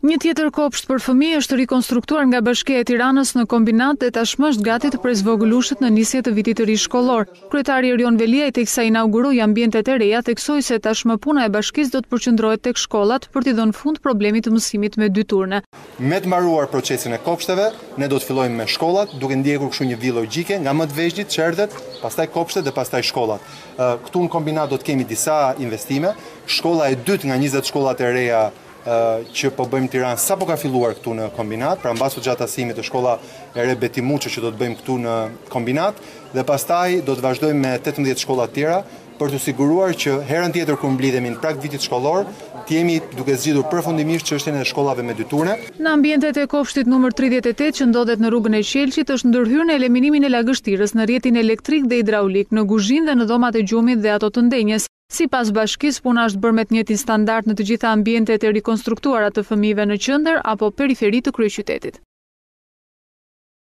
Një tjetër kopsht për fëmijë është rikonstruktuar nga Bashkia e Tiranës në Kombinat dhe tashmë është gati të presë vogëlushët në nisje të vitit të ri shkollor. Kryetari Erion Veliaj teksa inauguroi ambientet e reja theksoi se tashmë puna e bashkisë do të përqendrohet tek shkollat për t'i dhënë fund problemit të mësimit me dy turne. Me të mbaruar procesin e kopshteve, ne do të fillojmë me shkollat, duke ndjekur kështu një vijë logjike nga më të vegjlit, çerdhet, pastaj kopshtet dhe pastaj shkollat. Këtu në Kombinat do të kemi disa investime, shkolla e dytë nga 20 shkollat e reja që po bëjmë në Tiranë sapo ka filluar këtu në Kombinat, pra mbas u gjatasimit te shkolla e re Beti Muço që do të bëjmë këtu në Kombinat dhe pastaj do të vazhdojmë me 18 shkolla të tjera për të siguruar që herën tjetër kur mblidhemi në prag të vitit shkollor Të jemi duke zgjidhur përfundimisht çështjen e shkollave me dy turne. Në ambientet e kopshtit numër tridhjetë e tetë që ndodhet në rrugën e Qelqit është ndërhyrë në eleminimin e lagështirës në rrjetin elektrik dhe hidraulik, në guzhinë dhe në dhomat e gjumit dhe ato të ndenjes. Sipas bashkisë, puna është bërë me të njëjtin standard në të gjitha ambientet e rikonstruktuara të fëmijëve në qendër apo periferi të kryeqytetit.